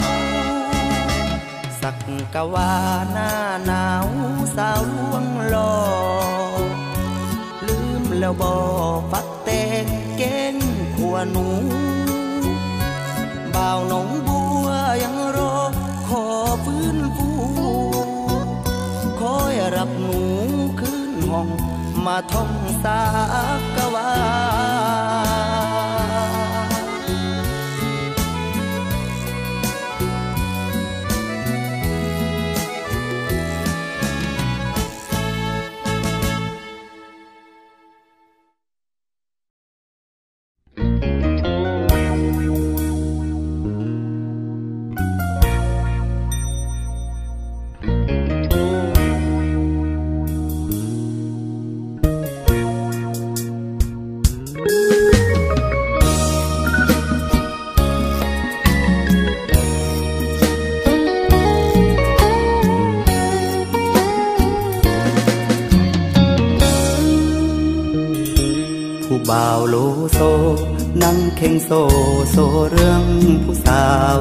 ปูสักกะว่าหน้าหนาวสาวลวงหลอลืมแล้วบอฟักแตงแกงขัวหนูบ่าวหนองบัวยังรอขอฟื้นฟูคอยรับหนูขึ้นห้องมาท่องสากกะว่า โซโซเรื่องผู้สาว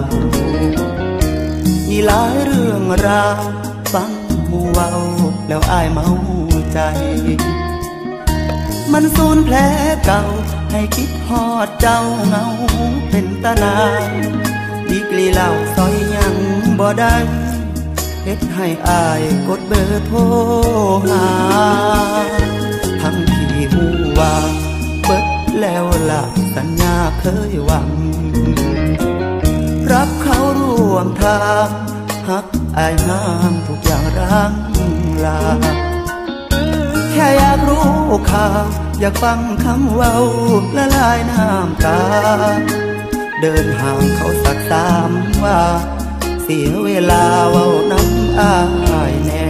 มีหลายเรื่องราวฟังหูเว้าแล้วอายเมาใจ มันสูญแผลเก่า ให้คิดฮอดเจ้าเงาเป็นตานาดีกลีเหล่าซอยยังบ่ได้เฮ็ดให้อายกดเบอร์โทรหา ทั้งที่หูว่าเบิดแล้วล่ะ สัญญาเคยหวัง รับเขาร่วมทางหักอายห้ามทุกอย่างรังลา แค่อยากรู้ข่าวอยากฟังคำเว้าละลายน้ำตา เดินห่างเขาสักสามว่า เสียเวลาเว้าน้ำอายแน่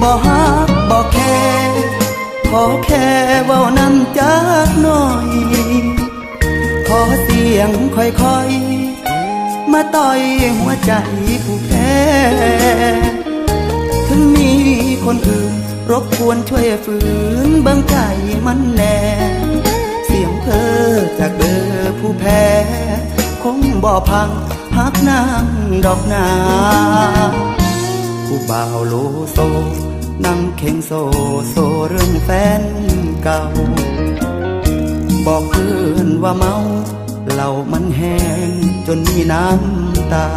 บ่ฮักบ่แค่ ขอแค่เว้านำจากหน่อย ขอเสียงค่อยๆ มาต่อยหัวใจผู้แพ้ถึงมีคนอื่นรบกวนช่วยฝืนบิ่งใจมันแน่ เสียงเธอจากเบอร์ผู้แพ้ คงบ่พังฮักนางดอกนาผู้บ่าวโลโซ นั่งเข่งโซโซเรื่องแฟนเก่า บอกเพื่อนว่าเมาเหล่ามันแห้งจนมีน้ำตา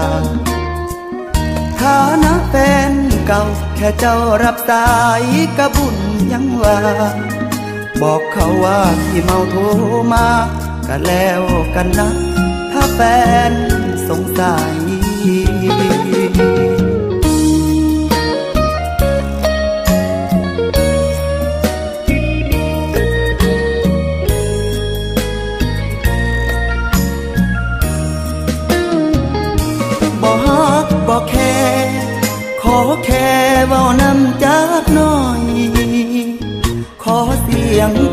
ฐานะแฟนเก่า แค่เจ้ารับสายกระบุญยังว่า บอกเขาว่าที่เมาโทรมาก็แล้วกันนะ ถ้าแฟนสงสัย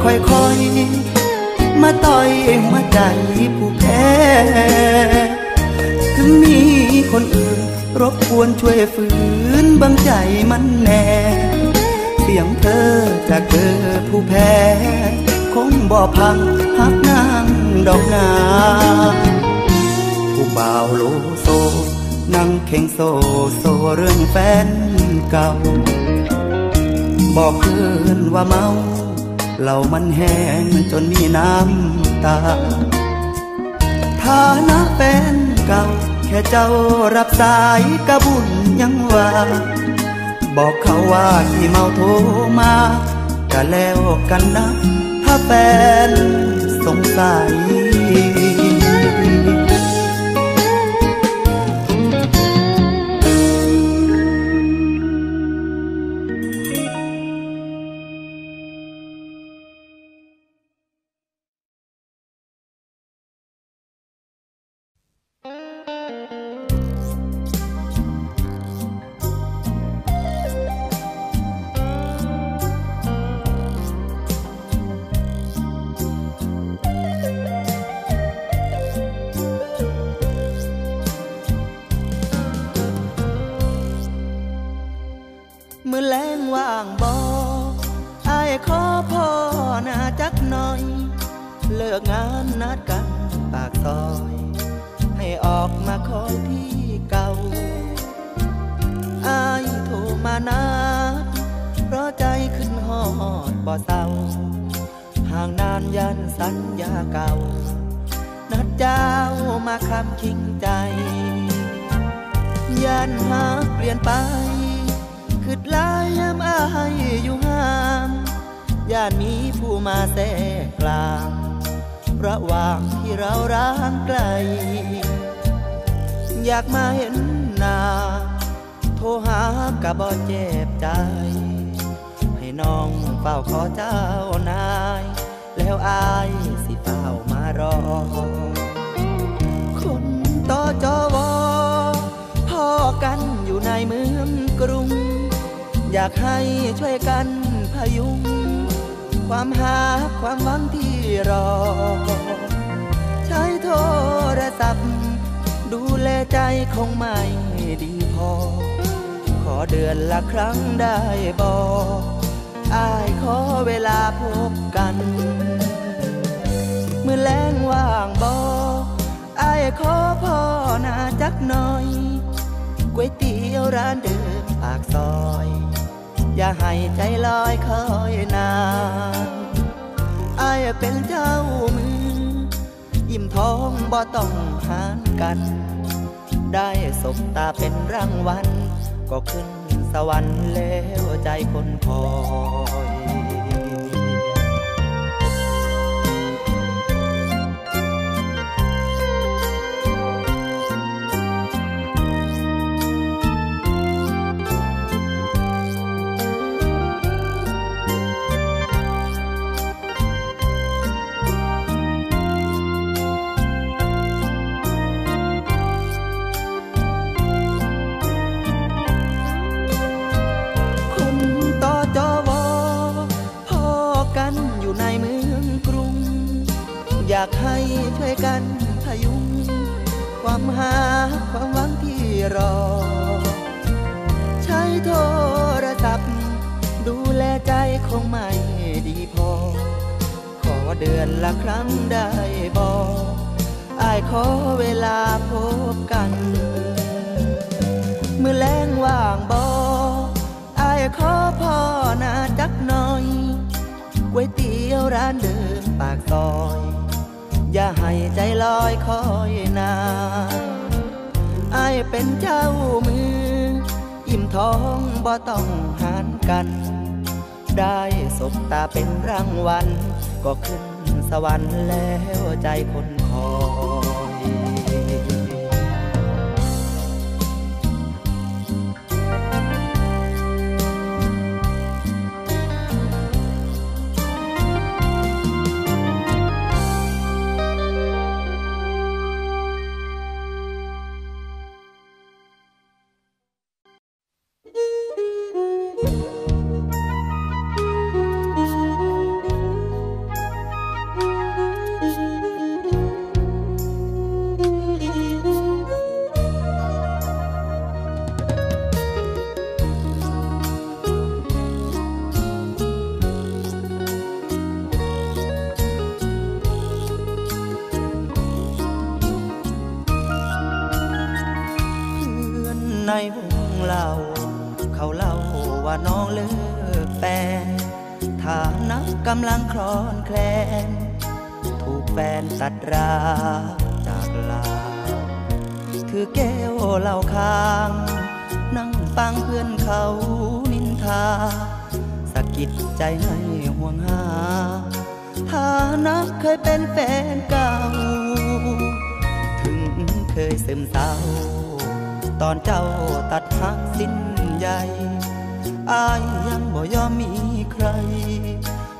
ค่อยๆ มาต่อยมาใจผู้แพ้ถึงมีคนอื่นรบกวนช่วยฝืนบังใจมันแน่ เสียงเธอจากเธอผู้แพ้ คงบ่พังหักนางดอกนาผู้บ่าวโลโซนั่งเข่งโซโซเรื่องแฟนเก่า บอกเพื่อนว่าเมา เรามันแห้งจนมีน้ำตา ฐานะแฟนเก่า แค่เจ้ารับสายกระบุญยังว่า บอกเขาว่าที่เมาโทรมาก็แล้วกันนะ ถ้าแฟนสงสัย มือแรงว่างบออาขอพ่อนาจักน่อย เลิกงานนัดกันปากซอย อกมาขอที่เก่าอายโทรมานะเพราะใจขึ้นหอดบ่เศร้าห่างนานยันสัญญาเก่า นัดเจ้ามาคำคิงใจ ยันหาเปลี่ยนไปคืดลายยามอายอยู่ห่างย่านมีผู้มาแทรกกลางระหว่างที่เราร้างไกล อยากมาเห็นหน้า โทรหากะบ่เจ็บใจ ให้น้องเฝ้าขอเจ้านาย แล้วอายสิเฝ้ามารอ คนต่อจอวอพ่อกันอยู่ในเมืองกรุง อยากให้ช่วยกันพยุง ความหาความหวังที่รอ ใช้โทรศัพท์ ดูแลใจคงไม่ดีพอ ขอเดือนละครั้งได้บอกอายขอเวลาพบกัน เมื่อแลงว่างบอกอายขอพ่อนาจักหน่อยก๋วยเตี๋ยวร้านเดิมปากซอย อย่าให้ใจลอยคอยนานอายเป็นเจ้ามือ ยิ้มท้องบ่ต้องหานกัน ได้สบตาเป็นรางวัลก็ขึ้นสวรรค์แล้วใจคนคอย วยกันพยุง ความหาความหวังที่รอ ใช้โทรศัพท์ ดูแลใจคงไม่ดีพอ ขอเดือนละครั้งได้บอกอายขอเวลาพบกัน เมื่อแรงว่างบออายขอพ่อนาจักน้อยไว้เตี๋ยวร้านเดิมปากซอย อย่าให้ใจลอยคอยนานไอเป็นเจ้ามือ อิ่มท้องบ่ต้องหานกัน ได้สบตาเป็นรางวัล ก็ขึ้นสวรรค์แล้วใจคนขอ ใหญ่อายยังบ่ยอมมีใคร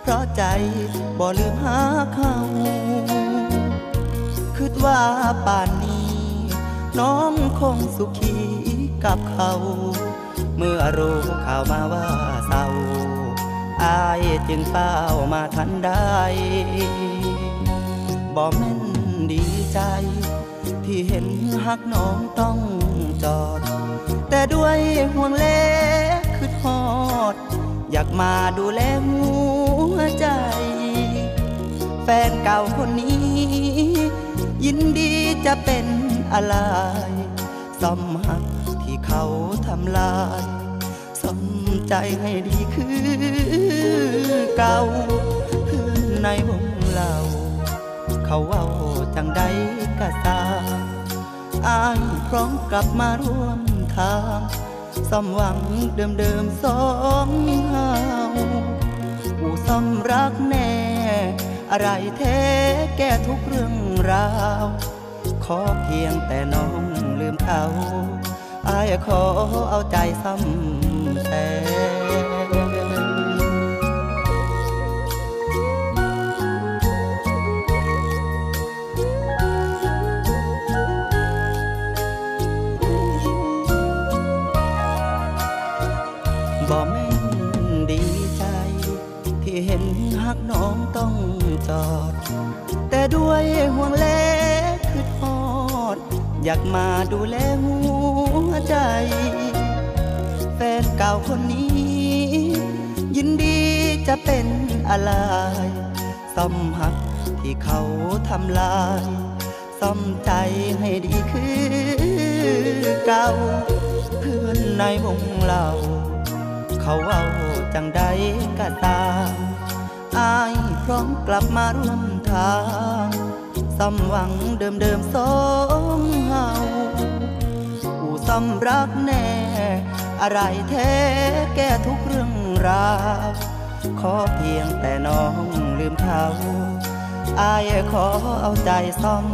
เพราะใจบ่ลืมหาเขาคิดว่าป่านนี้ น้องคงสุขีกับเขา เมื่อรู้ข่าวมาว่าเศร้าอายจึงเป้ามาทันได้บ่แม่นดีใจ ที่เห็นหักน้องต้องจอด แต่ด้วยห่วงเล็กคือทอด อยากมาดูแลหัวใจ แฟนเก่าคนนี้ ยินดีจะเป็นอะไรซ่อมหักที่เขาทำลายซ่อมใจให้ดีคือเก่าเพื่อนในวงเรา เขาเว้าจังใดกะตาอายพร้อมกลับมาร่วม ทางสมหวังเดิมเดิมสองเฮาผู้สมรักแน่ อะไรแท้แก้ทุกเรื่องราว ขอเพียงแต่น้องลืมเขาอายขอเอาใจซ้ำแต่ จอด แต่ด้วยห่วงเล็กคือทอด อยากมาดูแลหัวใจ แฟนเก่าคนนี้ ยินดีจะเป็นอะไรซ่อมหักที่เขาทำลายซ่อมใจให้ดีคือเก่าเพื่อนในวงเรา เขาเว้าจังใดก็ตาม อายพร้อมกลับมาร่วมทางสำหวังเดิมเดิมสองเฮาอู้สำรักแน่ อะไรแท้แก้ทุกเรื่องราวขอเพียงแต่น้องลืมเขาอายขอเอาใจซ่อม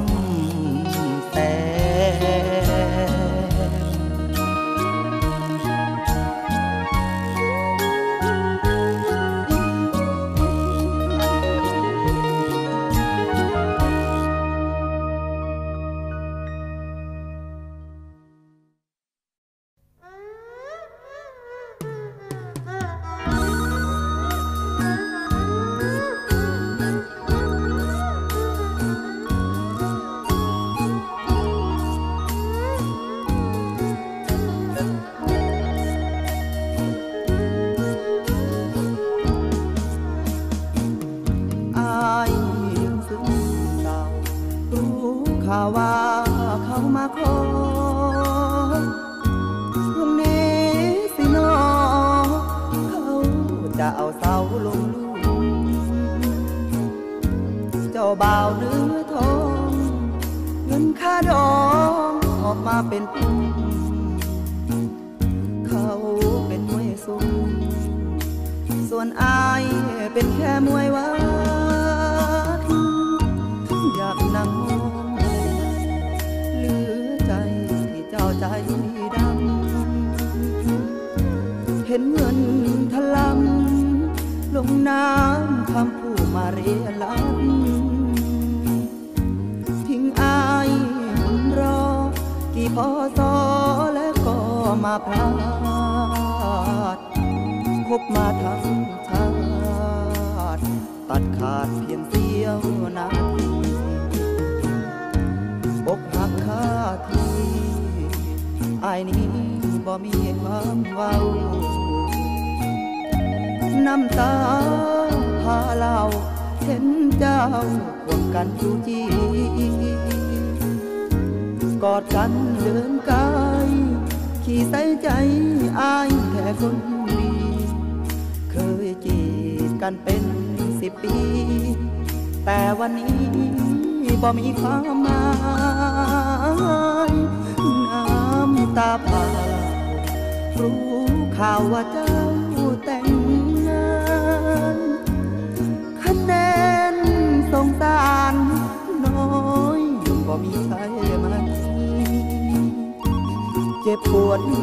เจ็บปวดเหลื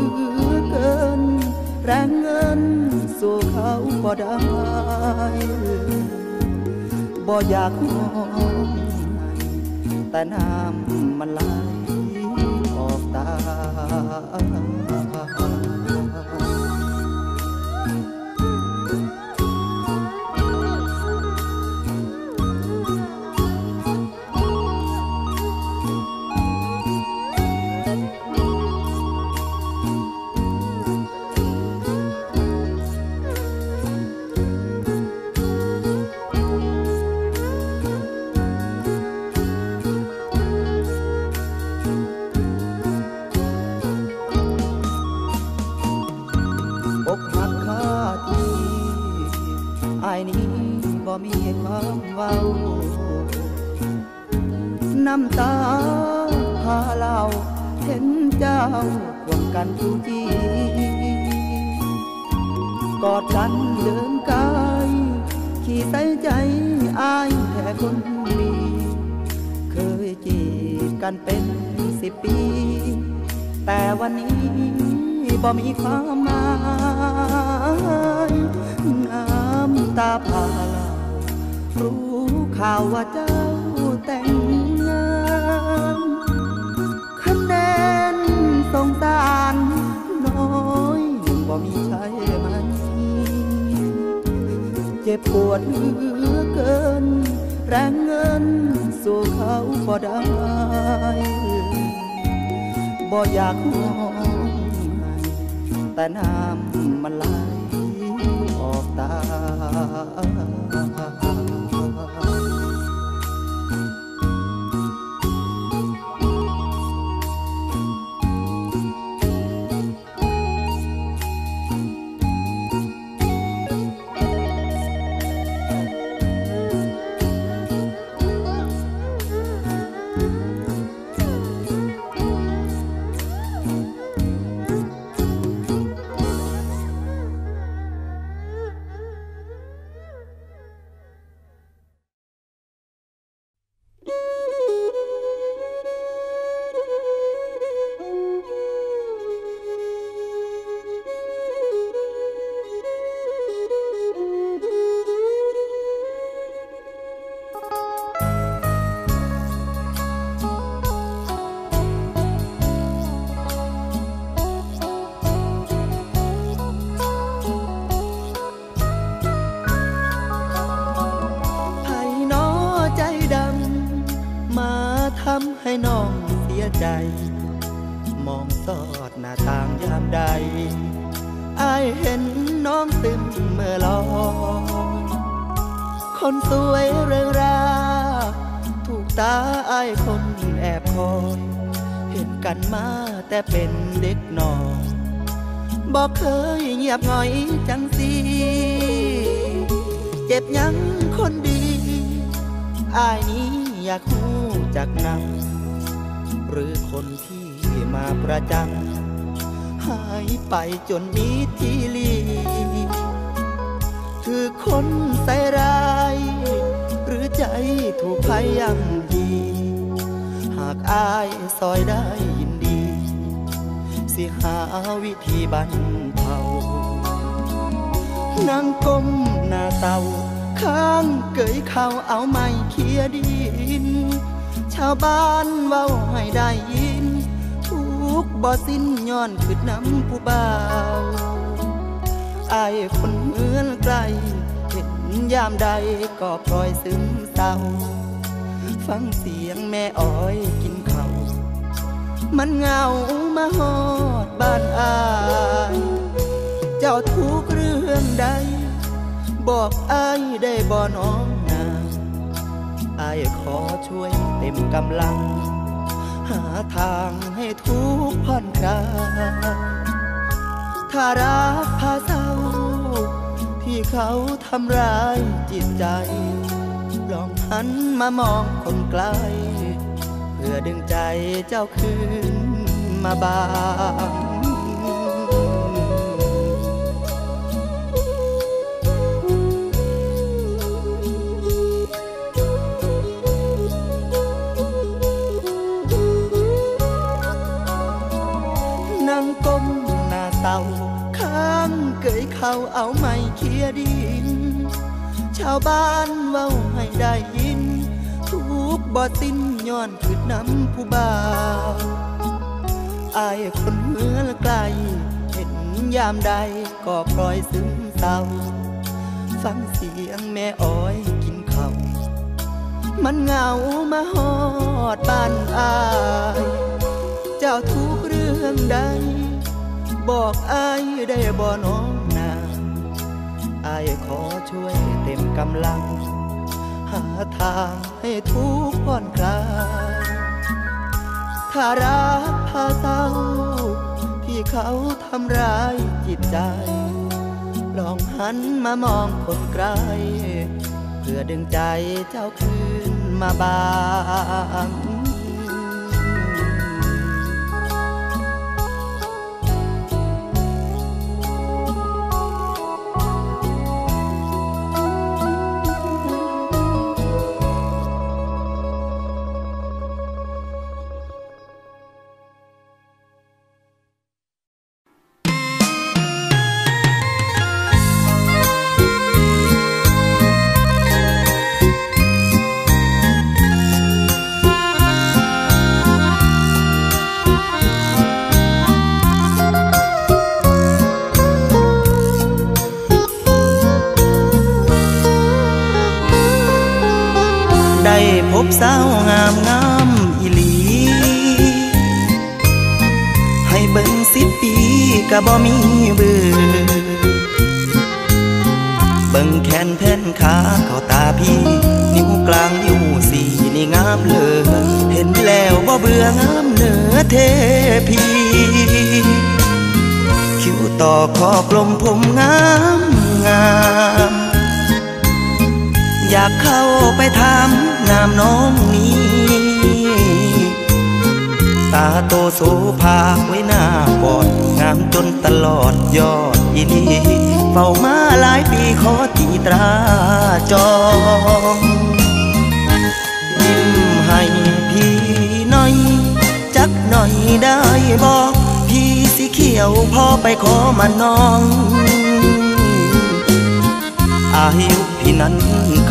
อเกิน แรงเงินสู้เขาบ่ได้บ่อยากมองแต่น้ำมันไหลออกตา กันจูจีกอดกันเดินกายขี่ใจใจอายแท่คนดีเคยจีบกันเป็นสิบปี แต่วันนี้บ่มีความหมายน้ำตาพาลารู้ข่าวว่าเจ้าแต่ง สารน้อยบ่มีใช่ไหมเจ็บปวดเหลือเกิน แรงเงินสู้เขาบ่ได้บ่อยากมองแต่น้ำมันไหลออกตา จนมีที่ลีคือคนใส่ร้าย หรือใจถูกพยายามดี หากอายซอยได้ยินดี สิหาวิธีบรรเทานั่งก้มหน้าเตาข้างเกยเขาเอาไม้เคียดิน ชาวบ้านเว้าให้ได้ยิน บ่สิ้นย้อนขึ้นน้ำผู้บ่าวอายคนเมือนไกล เห็นยามใดก็พลอยซึมเศร้า ฟังเสียงแม่อ้อยกินข้าวมันเงามาหอดบ้านอาย เจ้าทุกเรื่องใด บอกอายได้บ่น้องนาอายขอช่วยเต็มกำลังาทางให้ทุกผ่อนคลายถ้ารักพาเศร้า ที่เขาทำร้ายจิตใจ ลองหันมามองคนไกล เพื่อดึงใจเจ้าคืนมาบาง เขาเอาไม้เคียดิน ชาวบ้านเว้าให้ได้ยิน ทุกบ่สิ้นย้อนขึ้นน้ำผู้บ่าวอายคนเมือไกล เห็นยามใดก็ปล่อยซึมเศร้า ฟังเสียงแม่อ้อยกินข้าวมันเหงามาหอดบ้านอาย เจ้าทุกเรื่องใดบอกอายได้บ่น้อ อายขอช่วยเต็มกำลัง หาทางให้ทุกข์ผ่อนคลายถ้ารักพาเศร้าที่เขาทำร้ายจิตใจ ลองหันมามองคนไกล เพื่อดึงใจเจ้าคืนมาบาง ก็บ่มีเบื่อเบิ่งแขนแผ่นขาเข้าตาพี่ นิ้วกลางนิ้วสี่นี่งามเลยเห็นแล้วบ่เบื่องามเหนือเทพีคิ้วต่อคอกลมผมงามงามอยากเข้าไปถามนามน้อง โตโสภาไว้หน้าปอดงามจนตลอดยอดอีลีเฝ้ามาหลายปีขอตีตราจองยิ้มให้พี่หน่อย จักหน่อยได้บอกพี่สีเขียวพ่อไปขอมาน้อง อายุพี่นั้น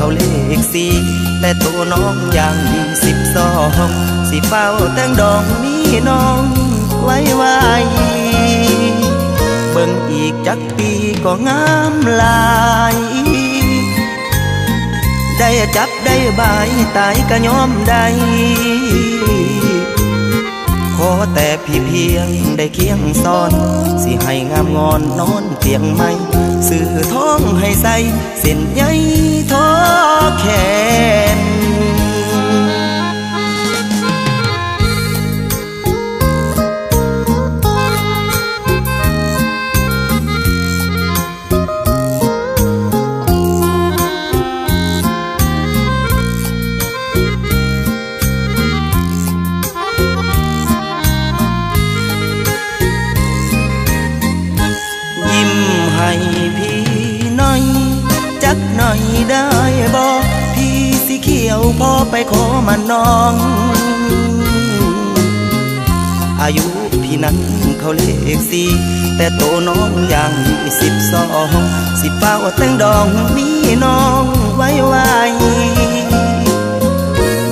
เขาเลขสี่แต่ตัวน้องอย่างยี่สิบสองสิเฝ้าแต่งดองมีน้องไว้ไว้เบิ่งอีกจักปีก็งามหลายได้จับได้บายตายก็ยอมได้ อแต่พี่เพียงได้เคียงซ้อน สิให้งามงอนนอนเตียงไม่สื่อท้องให้ใส่เส้นใยท้อแขน ไปขอมาน้อง อายุพี่นั้นเขาเลขสี่แต่โตน้องอย่างสิบสองสิบเป้าแต่งดองมีน้องไว้ไว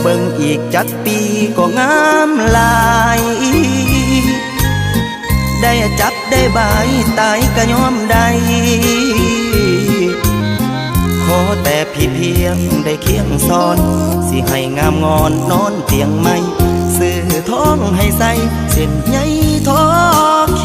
เบิ่งอีกจักปีก็งามลาย ได้จับได้บายตายก็ยอมได้ แต่พี่เพียงได้เคียงซ้อน สิให้งามงอนนอนเตียงไม่ซื้อท้องให้ใส่เส้นใยท้อแข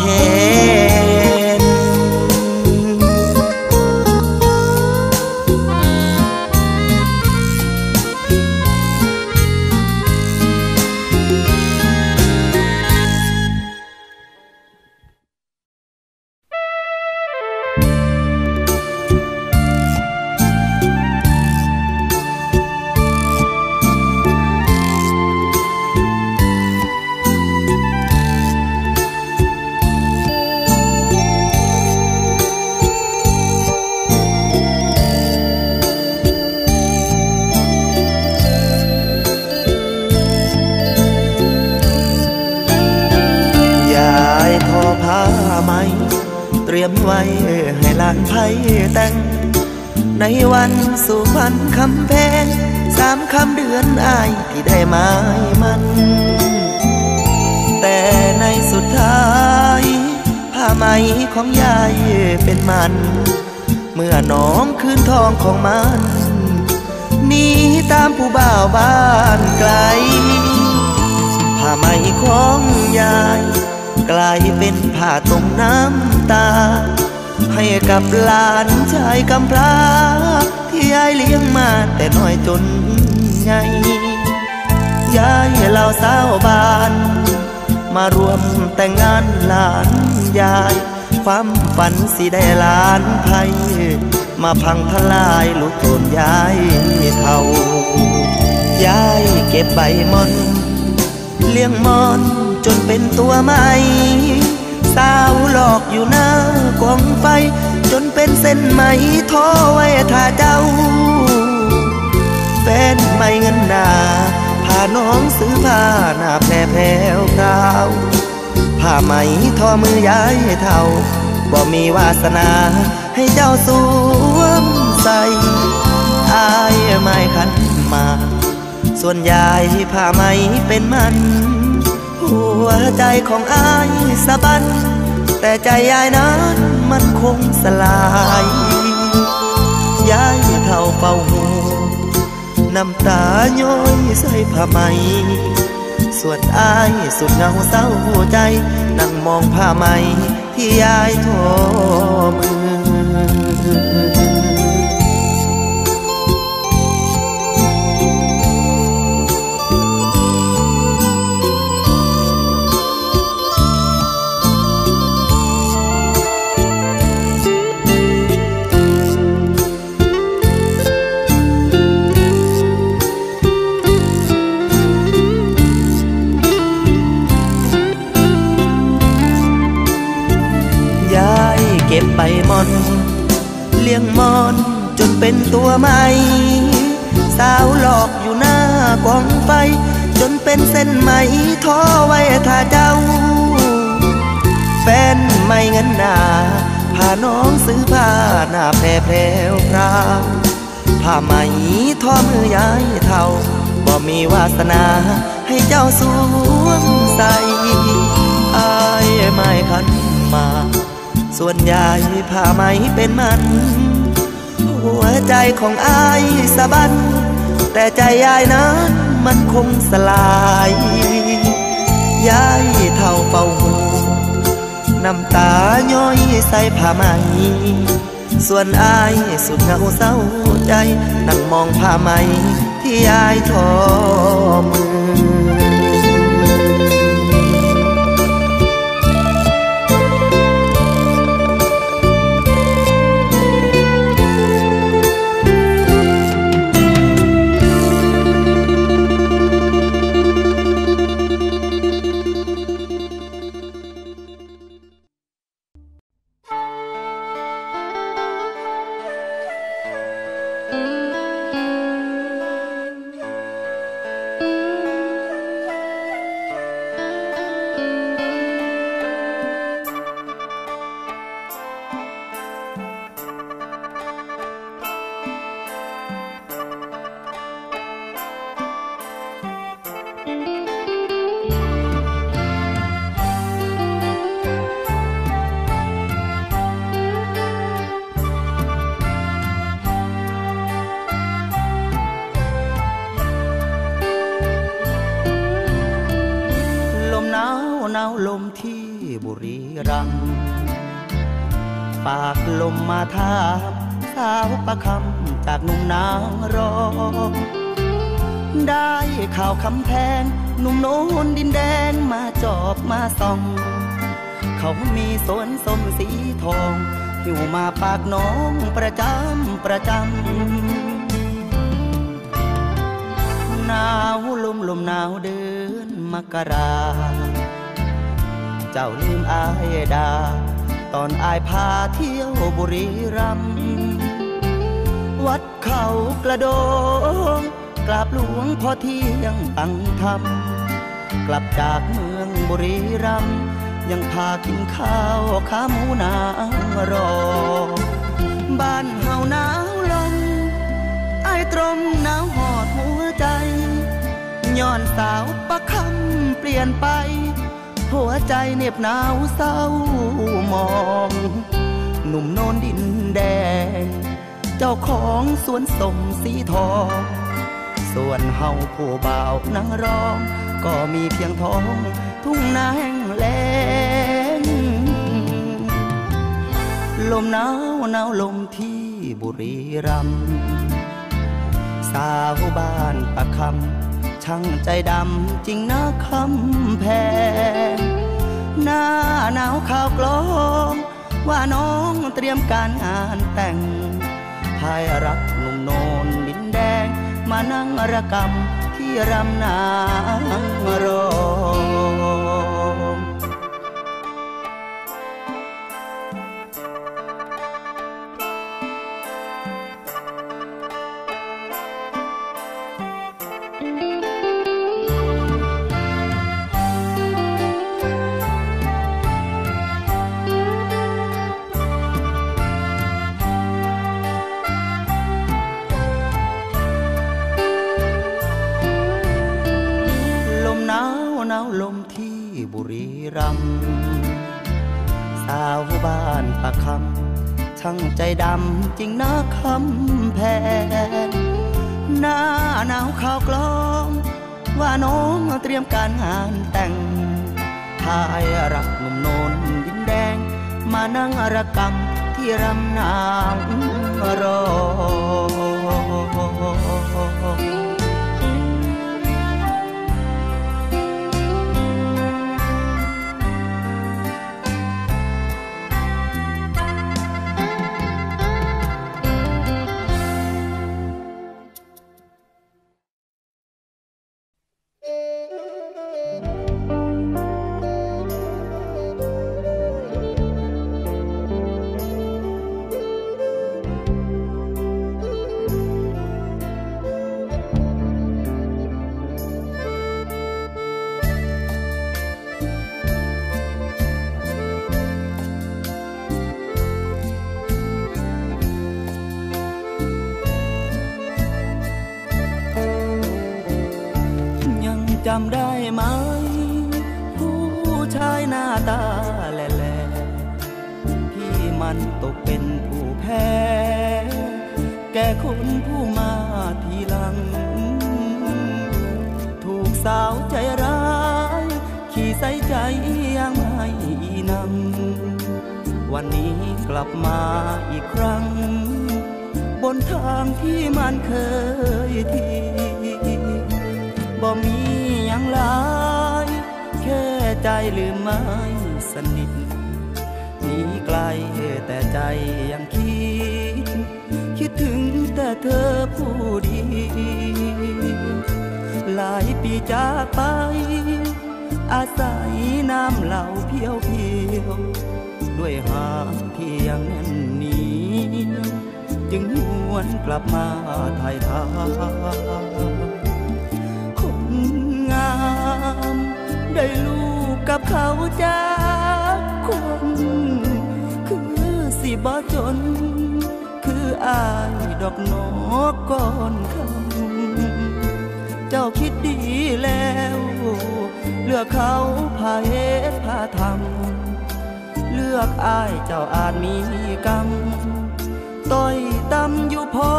แต่ง ในวันสุพรรณคำแพงสามคำเดือนอายที่ได้หมายมัน แต่ในสุดท้ายผ้าไหมของยายเป็นมัน เมื่อน้องคืนทองของมันหนีตามผู้บ่าวบ้านไกลผ้าไหมของยาย กลายเป็นผ้าตรงน้ำตา ให้กับหลานชายกำพร้า ที่ยายเลี้ยงมาแต่น้อยจนใหญ่ยายเหล่าสาวบ้าน มารวมแต่งงานหลานยาย ความฝันสิได้หลานไทยมาพังทลายลูกโทนยายเท่ายายเก็บใบมอน เลี้ยงมอนจนเป็นตัวใหม่ สาวหลอกอยู่หน้ากองไฟ จนเป็นเส้นไหมท้อไว้ท่าเจ้า แฟนไม่เงินหนาพาน้องซื้อผ้าหน้าแพร่แพรวพราวผ้าไหมทอมือยายเท่าบ่มีวาสนาให้เจ้าสวมใส่อายไม่ขันมา ส่วนยายผ้าไหมเป็นมัน หัวใจของอายสะบัน แต่ใจยายนั้นมันคงสลายยายเท่าเฝ้าหูน้ำตาย้อยใส่ผ้าไหมสวนอายสุดเงาเศร้าหัวใจ นั่งมองผ้าไหมที่ยายทอมือ ใหม่ สาวหลอกอยู่หน้ากองไฟ จนเป็นเส้นไหมท้อไว้ท่าเจ้า แฟนไม่เงินหนาพาน้องซื้อผ้าหน้าแพรแพรวพราวผ้าไหมท้อมือยายเท่าบ่มีวาสนาให้เจ้าสวมใส่อายไม่ขันมา ส่วนยายผ้าไหมเป็นมัน หัวใจของอายสะบันแต่ใจยายนั้นมันคงสลายยายเท่าเฝ้าหูน้ำตาย้อยใส่ผ้าไหมส่วนอายสุดเหงาเศร้าใจนั่งมองผ้าไหมที่ยายทอมือาวประคำจากหนุ่มนางรองได้ข่าวคำแพงหนุ่มโน้นดินแดงมาจอบมาส่อง เขามีสวนสมสีทองหิวมาปากน้องประจำประจำหนาวลมลมหนาวเดินมกรา เจ้าลืมอายดา ตอนอายพาเที่ยวบุรีรัมย์ วัดเขากระโดงกราบหลวงพ่อเที่ยงตั้งธรรมกลับจากเมืองบุรีรัมย์ยังพากินข้าวขาหมูนางรอ บ้านเฮาหนาวลมไอตรมหนาวหอดหัวใจย้อนสาวประคำเปลี่ยนไป หัวใจเหน็บหนาวเศร้ามอง หนุ่มโนนดินแดง เจ้าของสวนสมสีทอง ส่วนเฮาผู้บ่าวนังร้อง ก็มีเพียงท้อง ทุ่งนาแห้งแล้งลมหนาวหนาวลมที่บุรีรัมย์สาวบ้านปะคำช่างใจดำจริงนะคำแพงหน้าหนาวข่าวกลอง ว่าน้องเตรียมการงานแต่งายรักหนุ่มโนนดินแดง มานั่งระกำที่รำนางรอง รีรัมสาวบ้านปะคำช่างใจดำจริงนะคำแพงหน้าหนาวข่าวกลอง ว่าน้องเตรียมการงานแต่งทายรักหนุ่มโนนดินแดง มานั่งระกำที่รำนางรอำได้ไหม ผู้ชายหน้าตาแหล่ที่มันตกเป็นผู้แพ้ แก่คนผู้มาทีหลัง ถูกสาวใจร้าย ขี่ใส่ใจยังไม่นำวันนี้กลับมาอีกครั้ง บนทางที่มันเคยทีบ่มี ลาย แค่ใจลืมไม่สนิทหนีไกลแต่ใจยังคิด คิดถึงแต่เธอผู้เดียวหลายปีจากไป อาศัยน้ำเหล่าเพียวเพียวด้วยหางที่ยังแน่นนียวจึงหวนกลับมาไทยทา ได้ลูกกับเขาจากคน คือสิบ่จน คืออายดอกนกก่อนคำเจ้าคิดดีแล้ว เลือกเขาพาเหตุพาทำเลือกอายเจ้าอาจมีกรรมต้อยตำอยู่พอ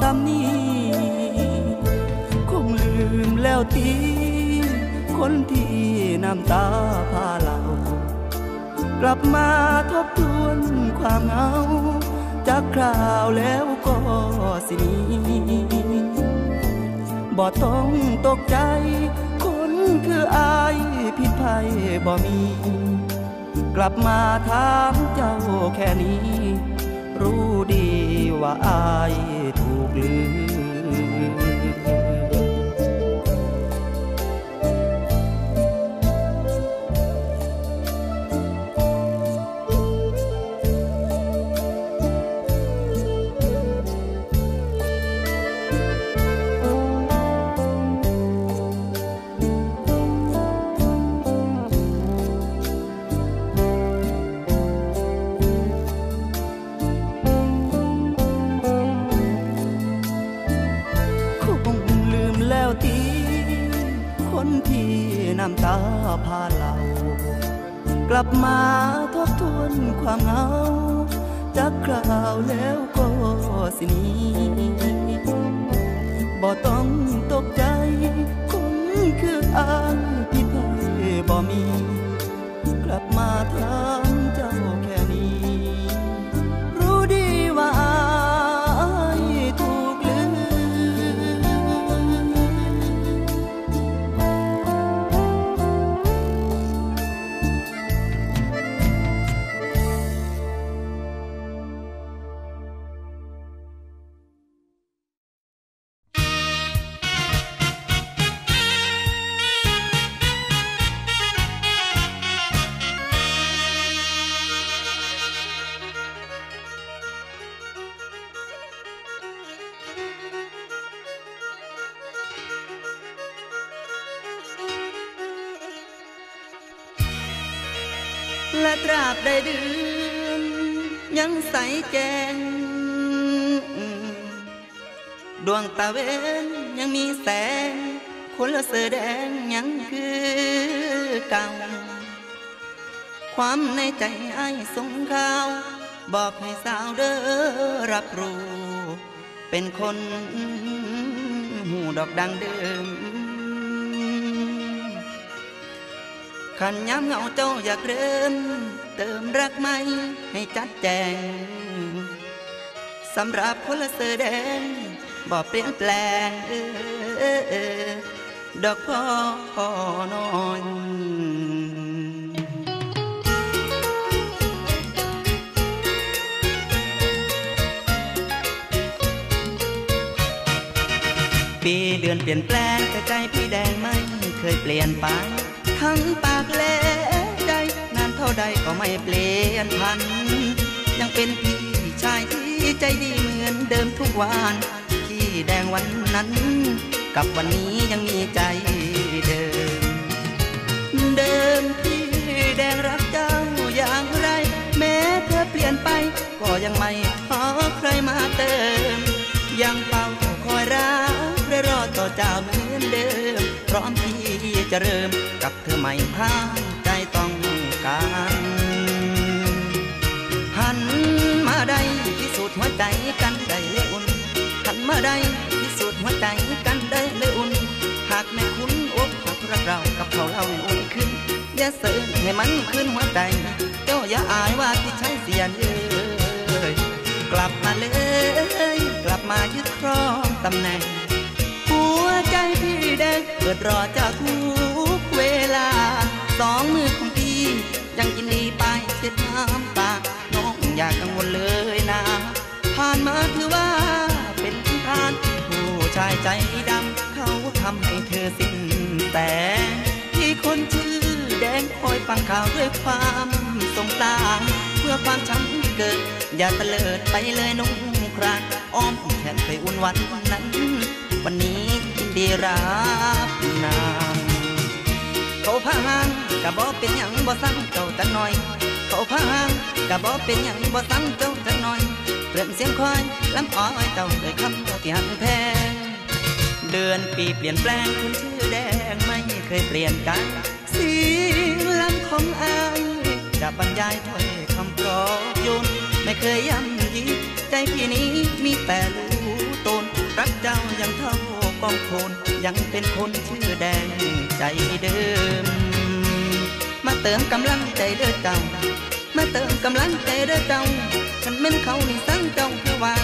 สำนีคงลืมแล้วตี คนที่น้ำตาพาเรา กลับมาทบทวนความเหงา จากคราวแล้วก็สินี้บ่ต้องตกใจ คนคืออายผิดภัยบ่มี กลับมาถามเจ้าแค่นี้ รู้ดีว่าอายถูกลืม กลับมาทบทวนความเหงาจากคราวแล้วก็สินี้บ่ต้องตกใจคนคืออานที่ไปบ่มี กลับมาถามเจ้า เวนยังมีแสง คนละเสือแดงยังคือเก่าความในใจไอ้สงข่าว บอกให้สาวเด้อรับรู้ เป็นคนหูดอกดังเดิมขันย้ำเงาเจ้าอยากเริ่ม เติมรักไหมให้จัดแจง สำหรับคนละเสือแดง บอกเปลี่ยนแปลงดอกพ่อนอนปีเดือนเปลี่ยนแปลงแต่ใจพี่แดงไม่เคยเปลี่ยนไป ทั้งปากและใจนานเท่าใดก็ไม่เปลี่ยนพัน ยังเป็นพี่ชายที่ใจดีเหมือนเดิมทุกวัน แดงวันนั้น กับวันนี้ยังมีใจเดิม เดิมพี่แดงรักเจ้าอย่างไร แม้เธอเปลี่ยนไป ก็ยังไม่ขอใครมาเติม ยังเฝ้าคอยรักและรอต่อเจ้าเหมือนเดิม พร้อมที่จะเริ่มกับเธอใหม่พาใจต้องการหันมาได้พิสูจน์หัวใจกันได้เลยอุ่น หันมาได้พิสูจน์หัวใจกันได้เลยอุ่น หากแม่คุณอกหักรักเรากับเขาเราให้อุ่นขึ้น อย่าเสือให้มันขึ้นหัวใจ เจ้าอย่าอายว่าที่ใช้เสียนเลยกลับมาเลย กลับมายึดครองตำแหน่ง หัวใจพี่แดงเกิดรอเจ้าทุกเวลา สองมือของพี่ยังยินดีไปเช็ดน้ำตาน้องอย่ากังวลเลยนะ ผ่านมาถือว่าานผู้ชายใจดำเขาทำให้เธอสิ้นแต่ที่คนชื่อแดงคอยฟังข่าวด้วยความสงสารเพื่อความช้ำเกิด อย่าเตลิดไปเลยนุ่งครานอ้อมแขนไปอุ่นวันนั้น วันนี้ยินดีรับนางเขาพางกะบอกเป็นอย่างบ่สั่งเจ้าจังหน่อย เขาพางกะบอกเป็นอย่างบ่สั่งเจ้าจังหน่อย เปลี่ยนเสียงคอยลำอ้อยเจ้าด้วยคำที่หักแพง เดือนปีเปลี่ยนแปลงคนชื่อแดงไม่เคยเปลี่ยนกันเสียงลำของอายจะบรรยายถ้อยคำปลอบโยนไม่เคยย้ำยีใจพี่นี้มีแต่รู้ตนรักเจ้ายังเท่ากองโคนยังเป็นคนชื่อแดงใจเดิม มาเติมกำลังใจเด้อเจ้า มาเติมกำลังใจเด้อเจ้าฉันเม่นเขานี่สั่งเจ้าคือว่า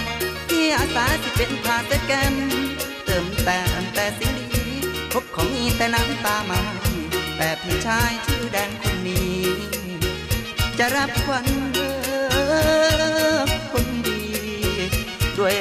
ที่อาสาที่เป็นผาแต่แกมเติมแต่แต่สิ่งดีพบของมีแต่น้ำตามาแต่พี่ชายชื่อแดงคนนี้ จะรับควันเออคนดีด้วย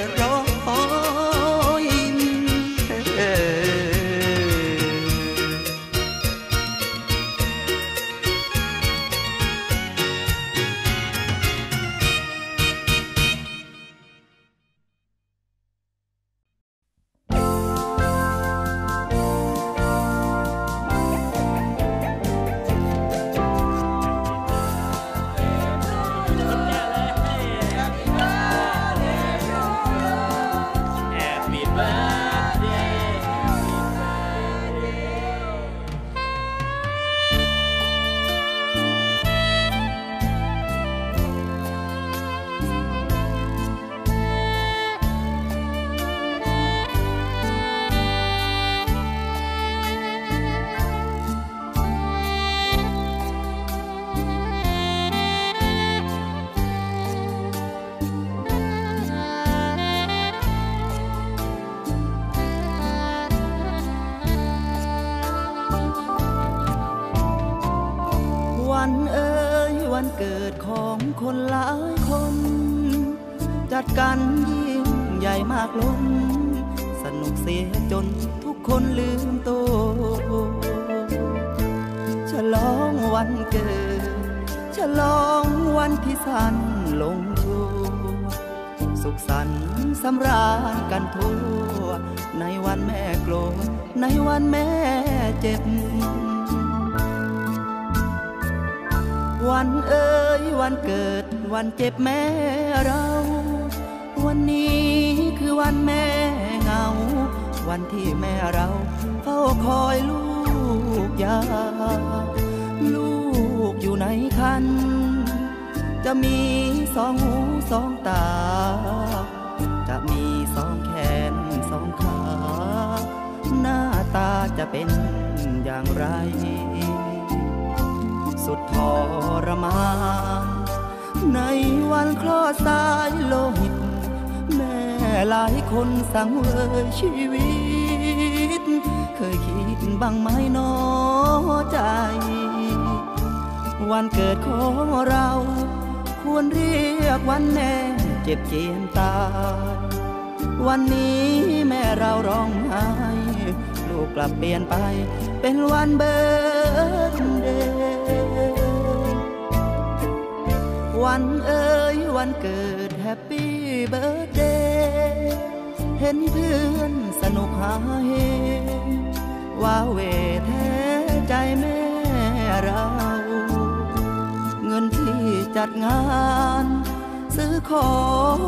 วันที่แม่เราเฝ้าคอยลูกยา ลูกอยู่ในคัน จะมีสองหูสองตา จะมีสองแขนสองขา หน้าตาจะเป็นอย่างไร สุดทรมานในวันคลอดสายโลหิตแม่ หลายคนสังเวยชีวิต เคยคิดบ้างไหมหนอใจ วันเกิดของเรา ควรเรียกวันแม่เจ็บเจียนตายวันนี้แม่เราร้องไห้ลูกกลับเปลี่ยนไป เป็นวันเบิร์ดเดย์วันเอ่ยวันเกิด แฮปปี้เบิร์ดเดย์เห็นเพื่อนสนุกหาเฮว่าเวแท้ใจแม่เรา เงินที่จัดงาน ซื้อขอ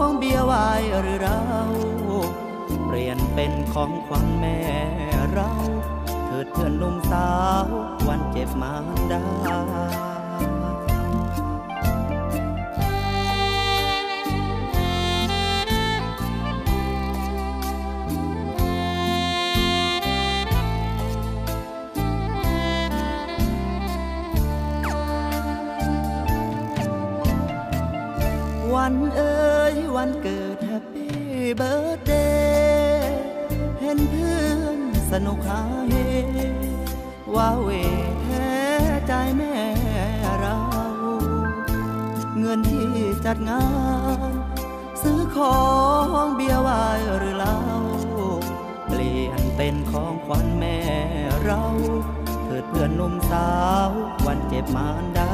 งเบียร์ไวายหรือเรา เปลี่ยนเป็นของขวัญแม่เรา เถิดเพื่อนหนุ่มสาว วันเจ็บมารด วันเอ่ยวันเกิดแฮปปี้เบิร์ดเดย์เห็นเพื่อนสนุกหาเฮว่าเวแท้ใจแม่เรา เงินที่จัดงาน ซื้อของเบียร์วายหรือเหล้าเปลี่ยนเป็นของขวัญแม่เรา เถิดเพื่อนนมสาว วันเจ็บมารดา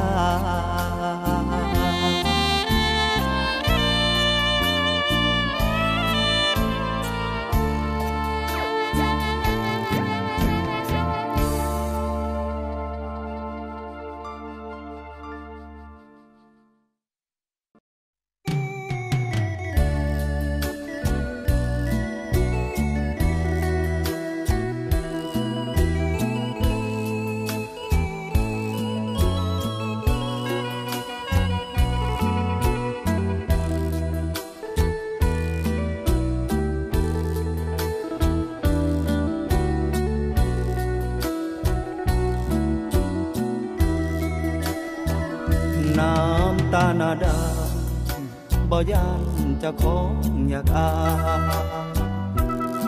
บ่ยานจะของอยากอา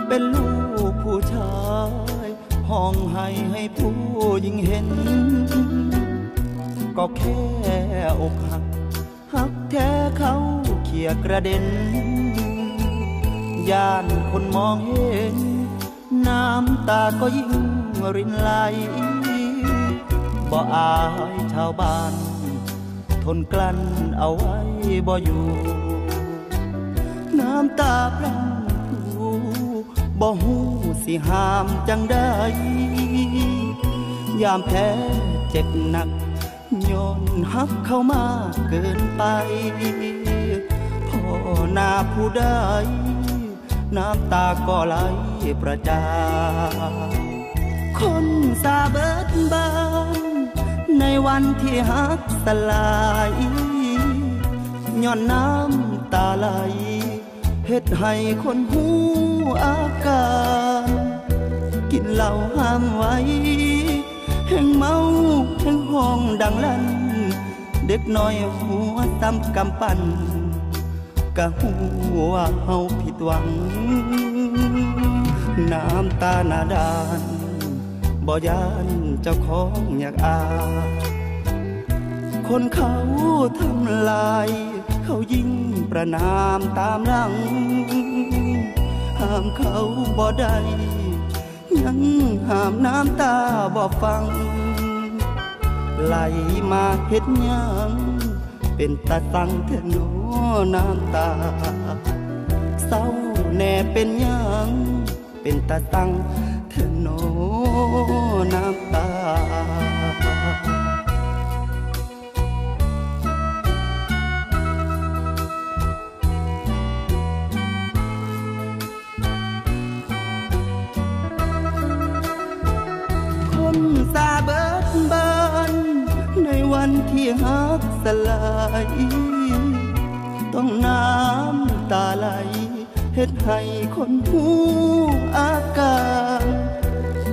เป็นลูกผู้ชายห้องให้ให้ผู้หญิงเห็น ก็แค่อกหัก หักแท้เขาเขี่ยกระเด็น ย่านคนมองเห็น น้ำตาก็ยิ่งรินไหลบ่อายชาวบ้าน ทนกลั้นเอาไว้ บ่อยู่ น้ำตาพรังผูบ่หูสิหามจังได้ ยามแพ้เจ็บหนักย้อนหักเข้ามาเกินไปพ่อนาผู้ใดน้ำตาก็ไหลประจา คนสาเบิดบานในวันที่หักสลาย ย้อนน้ำตาไหลเฮ็ดให้คนหูอาการกินเหล้าห้ามไว้ แห่งเมาแห่งห้องดังลั่น เด็กน้อยหัวตำกำปั้นกะหัวเฮาผิดหวัง น้ำตาหนาดานบ่ยานเจ้าของอยากอา คนเขาทำลาย เขายิ่งประนามตามหลัง ห้ามเขาบ่ได้ยังห้ามน้ำตาบ่ฟัง ไหลมาเฮ็ดยังเป็นตาตังเทนอน้ำตา เศร้าแน่เป็นยังเป็นตาตังเทนอน้ำตา หักสลาย ต้องน้ำตาไหลเฮ็ดให้คนผู้อาการ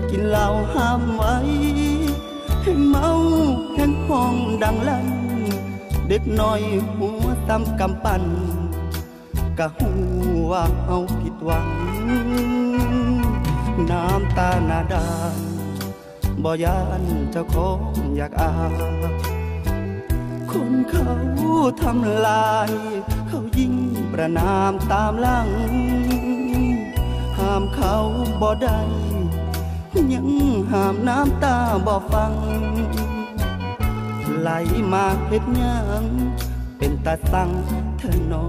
กินเหล้าห้ามไว้แห่งเมาแห่งห้องดังลั่น เด็กน้อยหัวตำกำปั้นกะหัวเฮาผิดหวัง น้ำตาหนาดานบ่ยานเจ้าของอยากอา คนเขาทำลาย เขายิ่งประนามตามหลัง ห้ามเขาบ่ได้ยังห้ามน้ำตาบ่ฟัง ไหลมาเฮ็ดหยังเป็นตาสังเธอหนอ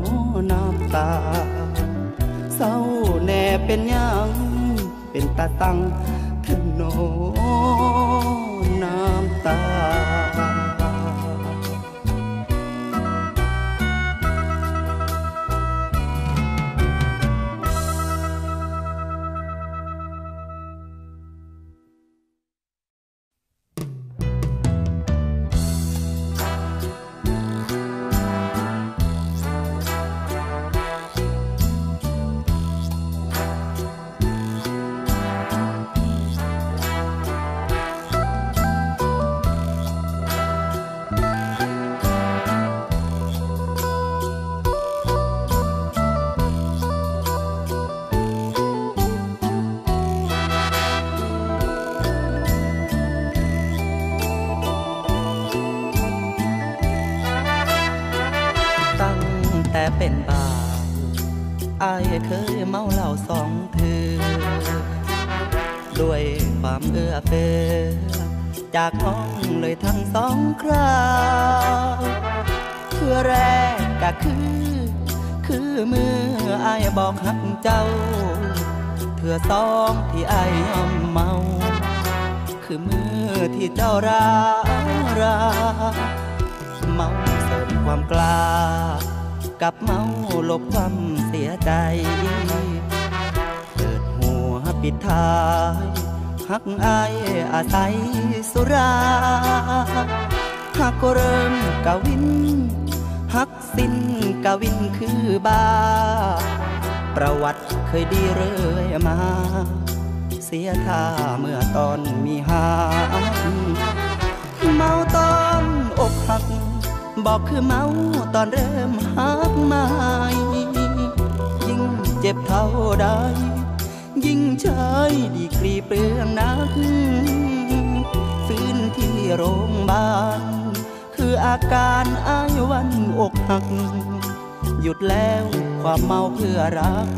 น้ำตา เศร้าแน่เป็นหยังเป็นตาตังเธอหนอน้ำตา เคยเมาเหล้าสองเถือด้วยความเอื้อเฟื้อจากห้องเลยทั้งสองคราวเพื่อแรกก็คือ คือมืออายบอกหักเจ้าเถื่อสองที่อายยอมเมา คือมือที่เจ้าราราเมาเสริมความกล้า กับเมาลบความเสียใจ เปิดหัวปิดท้ายหักอายอาศัยสุราหักก็เริ่มกวินหักสิ้นกวินคือบา ประวัติเคยดีเรื่อยมา เสียท่าเมื่อตอนมีหาเมาตอน บอกคือเมาตอนเริ่มหักมายิ่งเจ็บเท่าใดยิ่งใช้ดีกรีเปลืองนักฟื้นที่โรงพยาบาลคืออาการอายวันอกหัก หยุดแล้วความเมาเพื่อรัก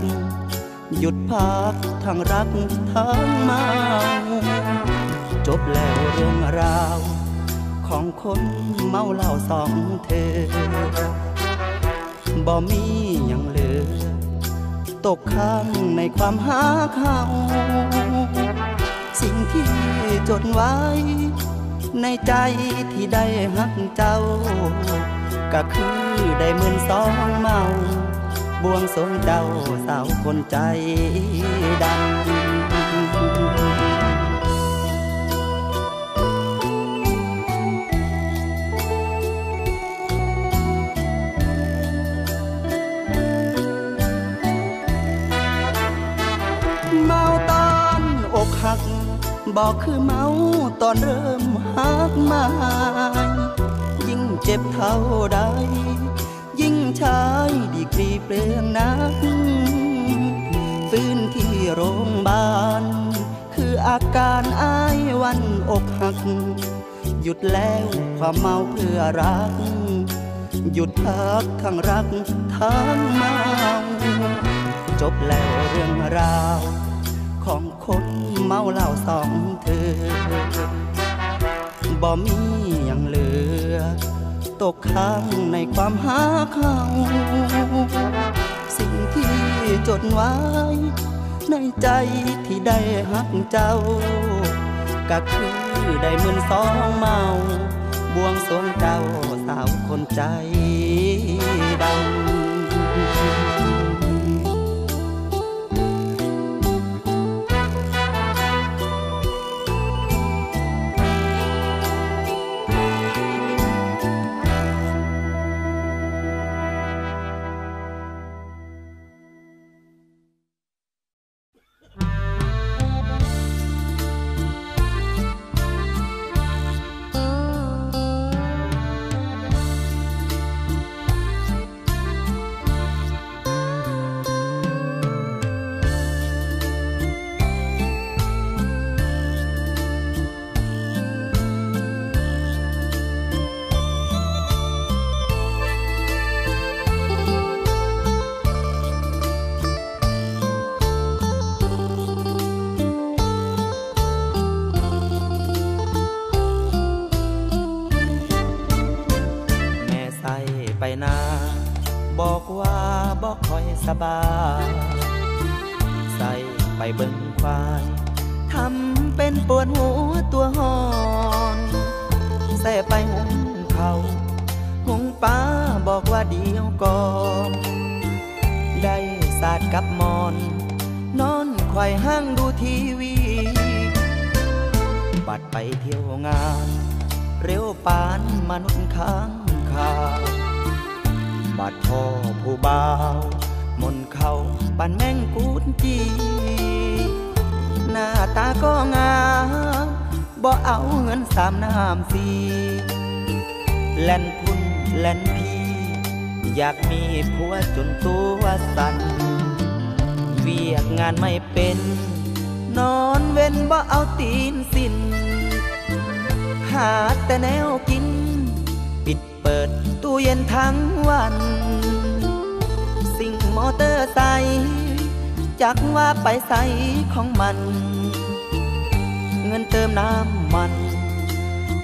หยุดพักทั้งรักทั้งเมา จบแล้วเรื่องราว ของคนเมาเหล้าสองเธอ บ่มีอย่างเหลือ ตกข้างในความหาเขาสิ่งที่จดไว้ ในใจที่ได้หักเจ้า ก็คือได้หมื่นสองเมา บวงสงเจ้าสาวคนใจดำ บอกคือเมาตอนเริ่มหักมายิ่งเจ็บเท่าใด ยิ่งใช้ดีกรีเปลืองนักฟื้นที่โรงพยาบาล คืออาการอายวันอกหัก หยุดแล้วความเมาเพื่อรัก หยุดพักทั้งรักทั้งเมา จบแล้วเรื่องราวของคน เมาเหล้าสองเธอบ่มีอย่างเหลือ ตกค้างในความหาเขาสิ่งที่จดไว้ ในใจที่ได้หักเจ้า ก็คือได้หมื่นสองเมา บวงสวงเจ้าสาวคนใจดำ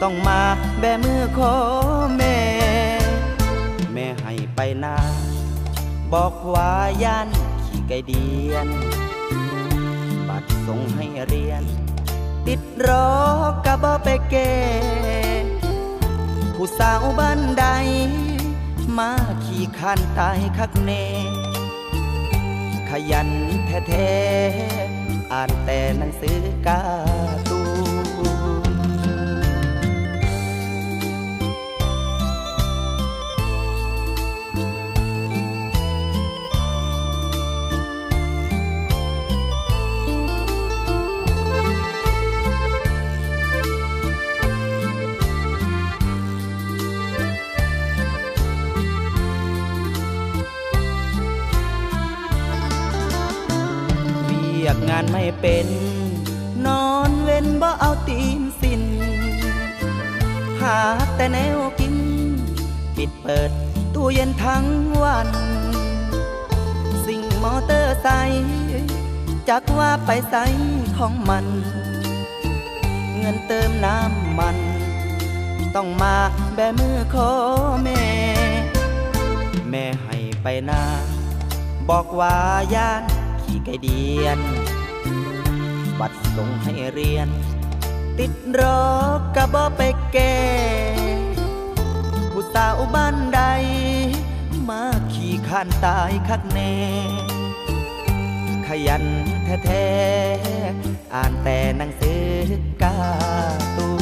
ต้องมาแบมือขอแม่ แม่ให้ไปนาบอกว่ายันขี่ไก่เดียน บัตรส่งให้เรียน ติดรอกะบอไปเก ผู้สาวบ้านใด มาขี่คันตายคักเน ขยันแท้ๆอ่านแต่หนังสือการ์ ตูกงานไม่เป็น นอนเว้นบ่เอาตีนสินหาแต่แนวกิน ปิดเปิดตู้เย็นทั้งวัน สิ่งมอเตอร์ไซค์จักว่าไปใส่ของมัน เงินเติมน้ำมัน ต้องมาแบมือขอแม่ แม่ให้ไปนาบอกว่าย่านขี่ไก่เดียน บัตรส่งให้เรียน ติดรอกกะบ่ไปแก่ผู้สาวบ้านใด มาขี่ขานตายคักแน่ขยันแท้ๆ อ่านแต่หนังสือกาตูไ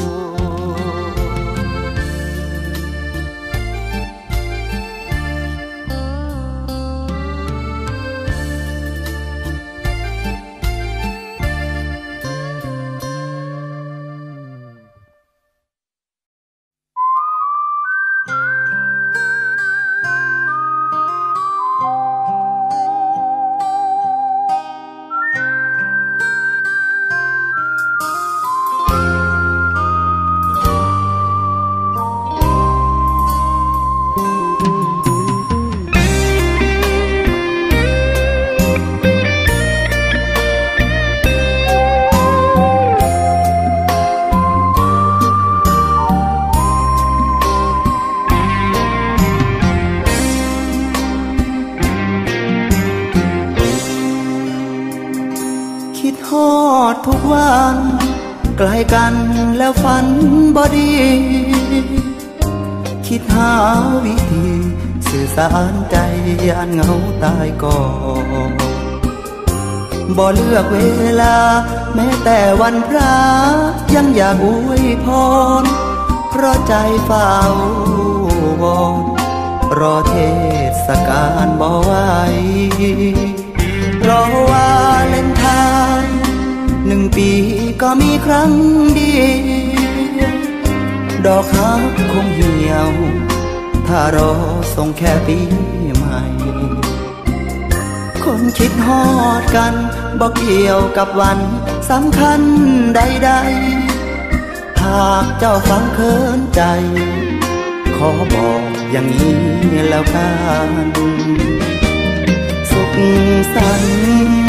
กลกันแล้วฝันบอดี คิดหาวิธี สื่อสารใจยานเหงาตายก่อนบ่เลือกเวลา แม้แต่วันพระยังอยากอวยพร เพราะใจเฝ้าวอนรอเทศกาลบ่ไหวรอว่าเล่นทา หนึ่งปีก็มีครั้งเดียว ดอกฮักคงเหี่ยว ถ้ารอส่งแค่ปีใหม่ คนคิดฮอดกันบอกเกี่ยวกับวันสำคัญใดๆ หากเจ้าฟังเคินใจ ขอบอกอย่างนี้แล้วกัน สุขสันต์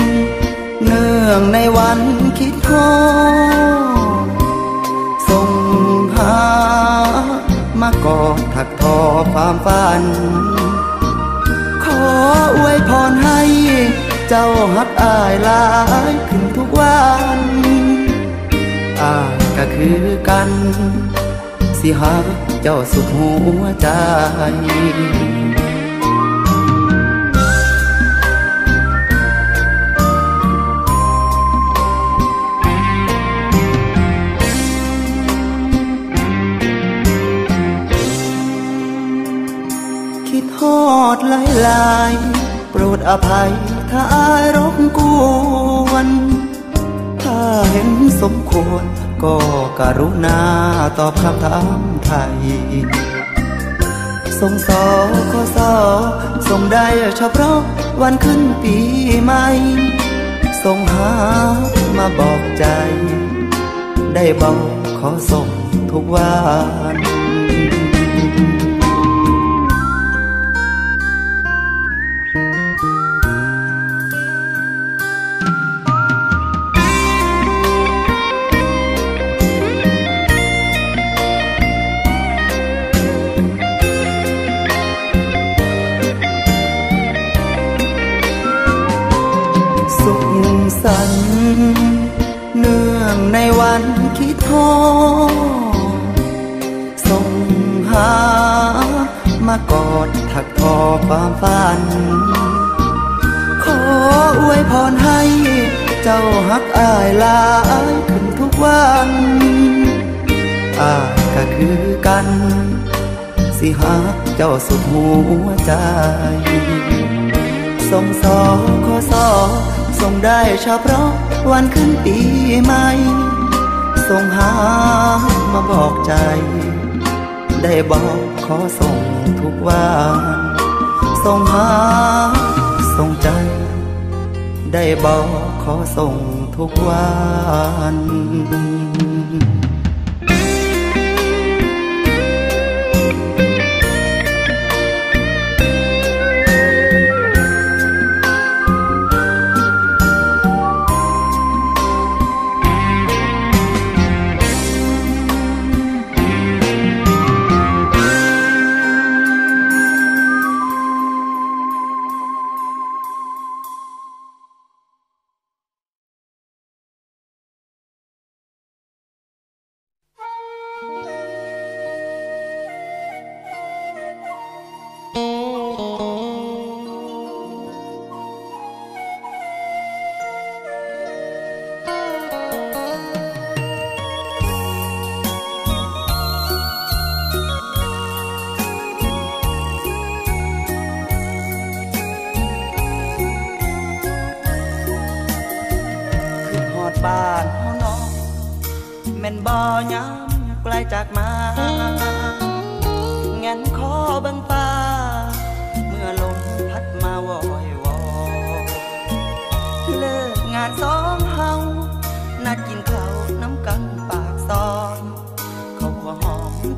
องในวันคิดขอส่งหามากอดถักทอความฝัน ขออวยพรให้ เจ้าฮักอายลายขึ้นทุกวันอายก็คือกัน สิหักเจ้าสุขหัวใจ ดลายลายโปรดอภัยถ้าอายรบกวน ถ้าเห็นสมควร ก็กรุณาตอบคำถามไทยส่งสอขอสอส่งได้เฉพาะวันขึ้นปีใหม่ส่งหามาบอกใจ ได้บอกขอส่งทุกวัน quan.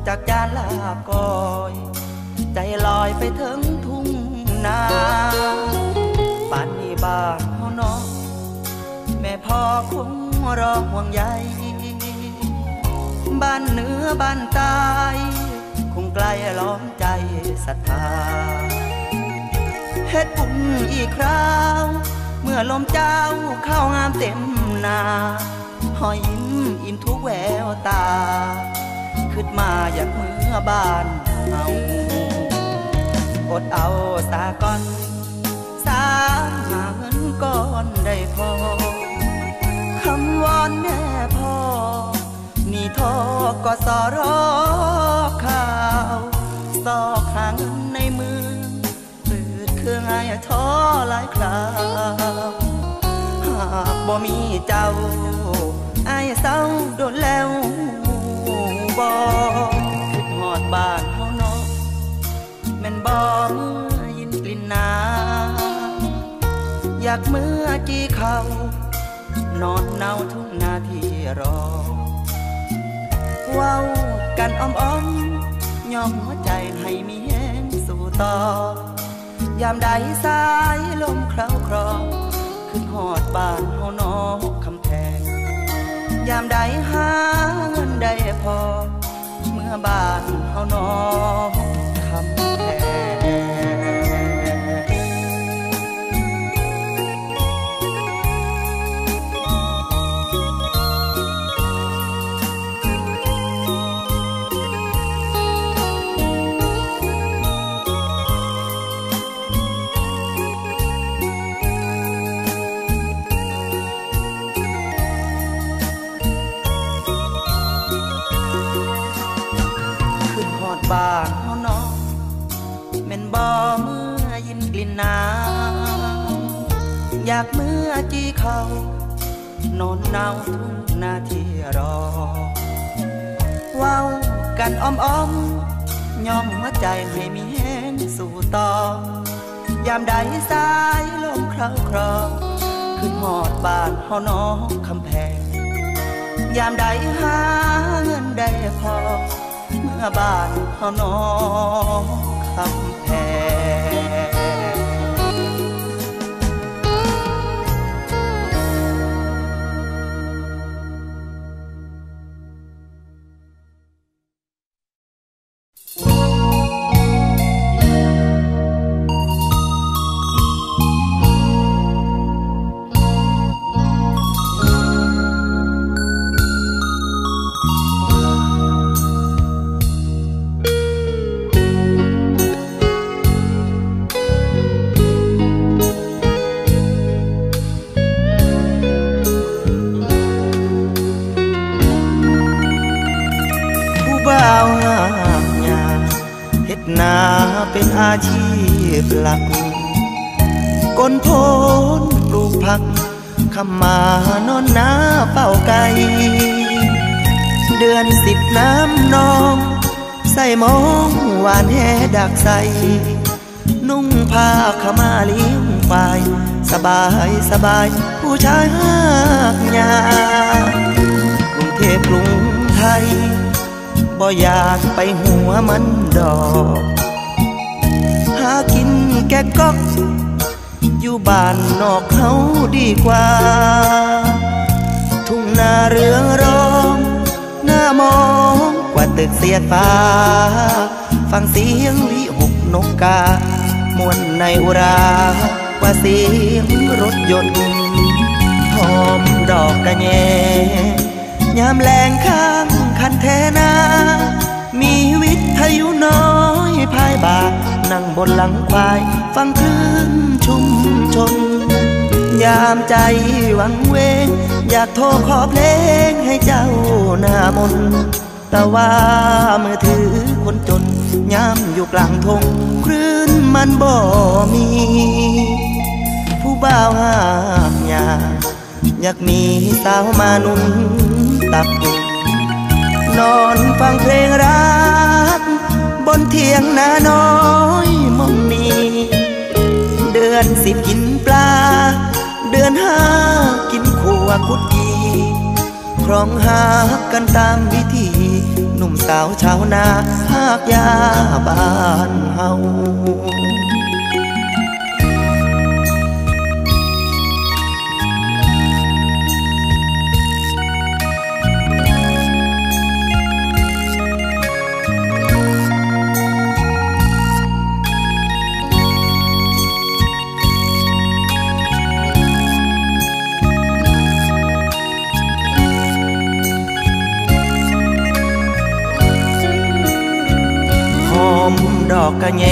จากจานลาบก้อย ใจลอยไปถึงทุ่งนาป่านนี้บางเฮาเนอะแม่พ่อคงรอห่วงใยบ้านเหนือบ้านใต้คงไกลล้อมใจศรัทธาเฮ็ดปุ่งอีกคราว เมื่อลมเจ้าเข้างามเต็มนาหอยยิ้มอิ่มทุกแววตา ขึ้นมาอยากเมื่อบ้านเอาอดเอาตาก่อนสามหาเงินก่อนได้พอคำวอนแม่พ่อ นี่ทอก็สอรอข่าวสอกหาเงินในมือเปิดเครื่องไอ้ท้อหลายคราวหากบ่มีเจ้าไอ้เศร้าโดนแล้ว บ่คิดฮอดบ้านเฮาเนอะแม่นบ่เมยินกลิ่นน้ำอยากเมื่อจีเขานอนเนาทุกนาทีรอว้าวกันอ้อมออมยอมหัวใจให้มีแหงสู่ต่อยามใดสายลมคราวครอขึ้นหอดบ้านเฮานอกคำแพง ยามใดหาเงินได้พอ เมื่อบ้านเฮานอง นาอยากเมื่อจีเขา นอนเนาทุกนาทีรอว้าวกันอ้อมอ้อมยอมหัวใจให้มีเห็นสู่ต่อยามใดสายลมคราวครอขึ้นหอดบ้านหอน้องคำแพง ยามใดหาเงินได้พอ เมื่อบ้านหอน้องคำแพง นโพนปลูกผักขามานอนนาเป่าไก่เดือนสิบน้ำนอง ใส่มองหวานแหดักใส นุ่งผ้าขมาเลี้ยงไปสบายสบาย ผู้ชายหากยากรุงเทพกรุงไทย บ่อยากไปหัวมันดอก หากินแกก๊อก บ้านนอกเขาดีกว่า ทุ่งนาเรืองร้องหน้ามองกว่าตึกเสียฟ้า ฟังเสียงวิหกนกกามวนในอุรากว่าเสียงรถยนต์หอมดอกกระแยยามแรงข้างคันแทนา มีวิทยุน้อยพายบา นั่งบนหลังควาย ฟังคลื่นชุมชน ยามใจหวังเวง อยากโทรขอเพลงให้เจ้าหน้ามน แต่ว่ามือถือคนจนยามอยู่กลางทงคลื่นมันบ่มี ผู้บ่าวหากยากอยากมีสาวมานุ่นตับนอนฟังเพลงรัก นเทียงนาน้อยมองนีเดือนสิบกินปลา เดือนห้ากินขัวกุดกีครองหากันตามวิธีหนุ่มสาวชาวนาหากยาบ้านเฮา ดอกกระแย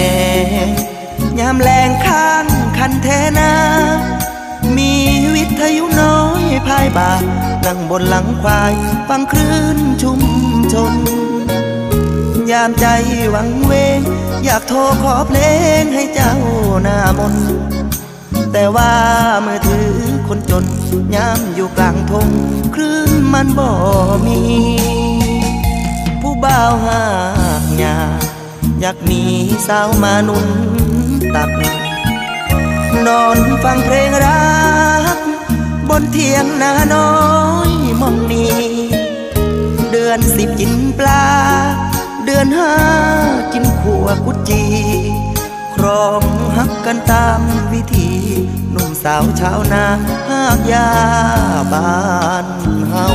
ยามแรงข้างคันแทนา มีวิทยุน้อยพายบานั่งบนหลังควายฟังคลื่นชุมชน ยามใจหวังเวง อยากโทรขอเพลงให้เจ้าหน้ามน แต่ว่ามือถือคนจนยามอยู่กลางทงคลื่นมันบ่มี ผู้บ่าวหากยา อยากมีสาวมานุนตัก นอนฟังเพลงรัก บนเทียงนาน้อยมองนีเดือนสิบกินปลา เดือนห้ากินขัวกุจีครองฮักกันตามวิธีหนุ่มสาวชาวนาหากยาบ้านเฮา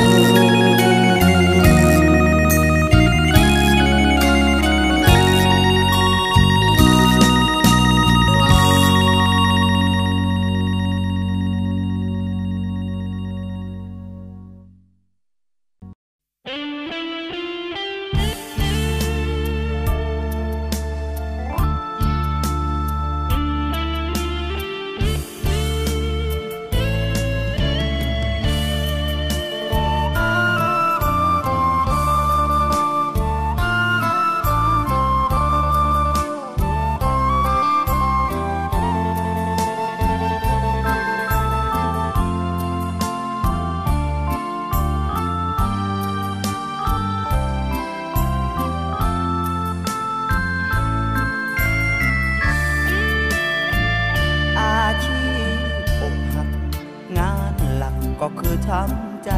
ทำใจ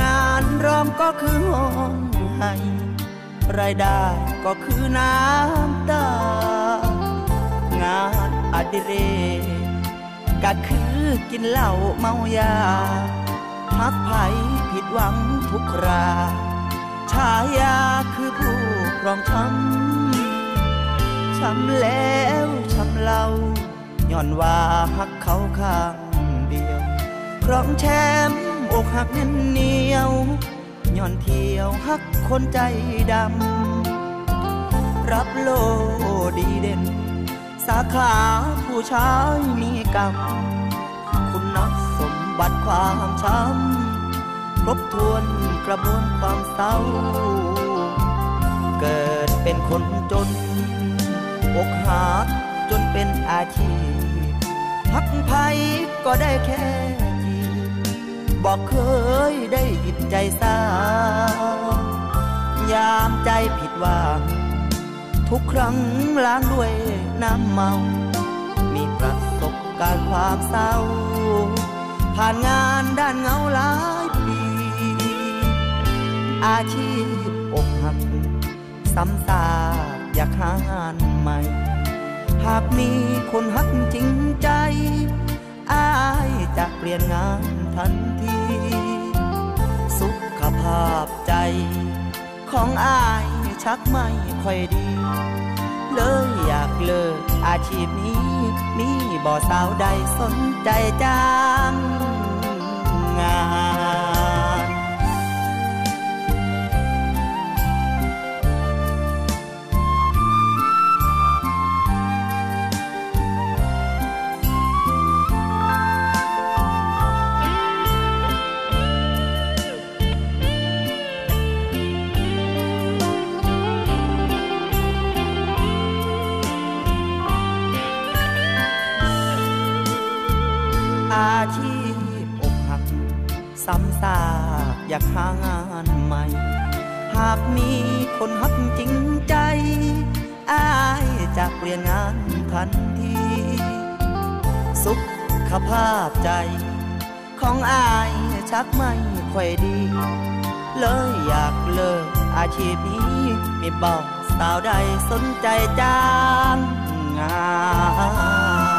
งานรอมก็คือห้องให้ รายได้ก็คือน้ำตา งานอดิเรกก็คือกินเหล้าเมายาพักไผ่ผิดหวังทุกรา ชายาคือผู้ครองช้ำช้ำแล้วช้ำเล่าย่อนว่าหักเขาข้าง รองแชมป์อกหักเน้นเหนียวย้อนเที่ยวหักคนใจดำ รับโลดีเด่น สาขาผู้ชายมีกรรม คุณนักสมบัติความช้ำครบทวนกระบวนความเศร้า เกิดเป็นคนจนอกหักจนเป็นอาชีพพักภัยก็ได้แค่ บอกเคยได้ยินใจสาวยามใจผิดหวังทุกครั้งล้างด้วยน้ำเมา มีประสบการณ์ความเศร้า ผ่านงานด้านเงาหลายปี อาชีพอกหักซ้ำซากอยากหางานใหม่ หากมีคนหักจริงใจอายจะเปลี่ยนงาน ทันที สุขภาพใจ ของอายชักไม่ค่อยดี เลยอยากเลิกอาชีพนี้ มีบ่สาวใดสนใจจ้างงาน อาชีพอกหักซ้ำซากอยากหางานใหม่ หากมีคนหักจริงใจ อายจะเปลี่ยนงานทันที สุขภาพใจ ของอายชักไม่ค่อยดี เลยอยากเลิกอาชีพนี้ไม่บอกสาวใดสนใจจ้างงาน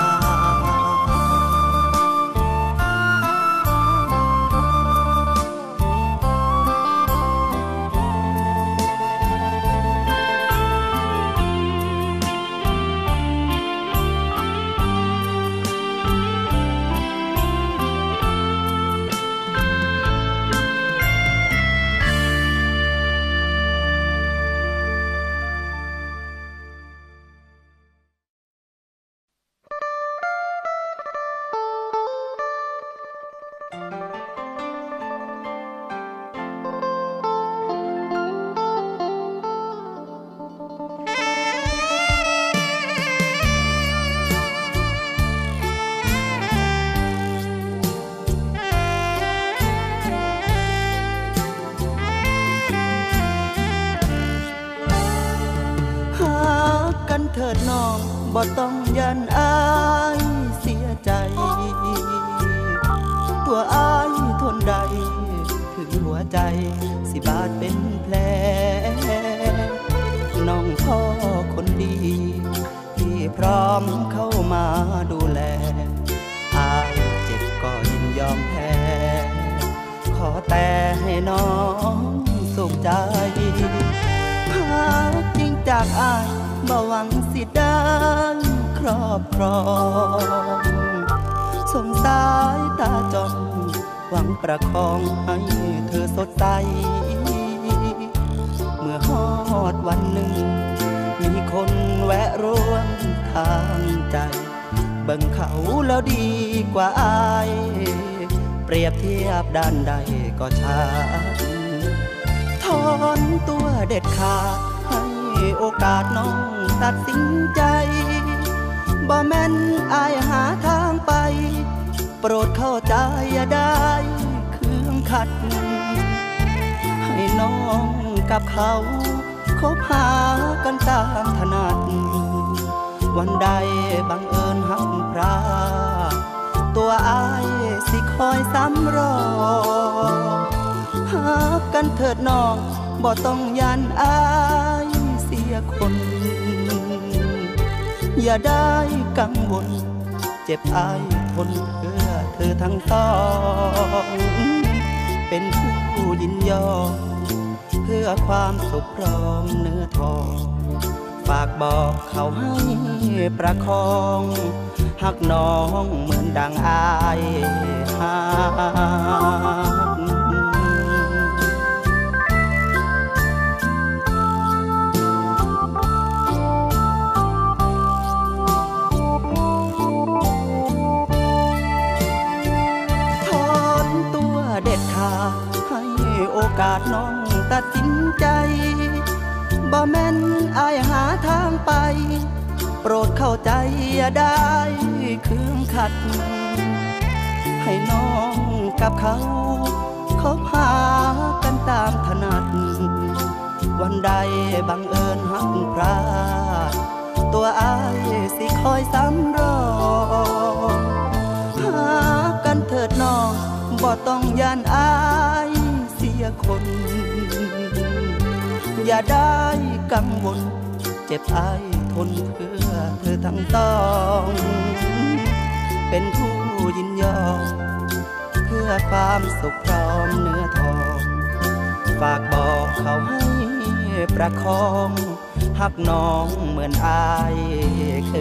อกาสน้องตัดสินใจบ่แม่นอายหาทางไป โปรดเข้าใจอย่าได้เครื่องขัด ให้น้องกับเขาคบหากันตามถนัด วันใดบังเอิญหักพราตัวอายสิคอยซ้ำรอหากกันเถิดน้องบ่ต้องยันอาย คน อย่าได้กังวล เจ็บอายทนเพื่อเธอทั้งสอง เป็นผู้ยินยอม เพื่อความสุขพร้อมเนื้อทองฝากบอกเขาให้ประคองหักน้องเหมือนดังอายหัก อกาสน้องตัดสินใจ บ่แม่นอายหาทางไป โปรดเข้าใจอย่าได้เครื่องขัด ให้น้องกับเขาเขาพากันตามถนัด วันใดบังเอิญหักพลาดตัวอายสิคอยซ้ำรองบ่ต้องยานอาย คน อย่าได้กังวล เจ็บอายทนเพื่อเธอทั้งต้อง เป็นผู้ยินยอม เพื่อความสุขพร้อมเนื้อทอง ฝากบอกเขาให้ประคองหักน้องเหมือนอายเค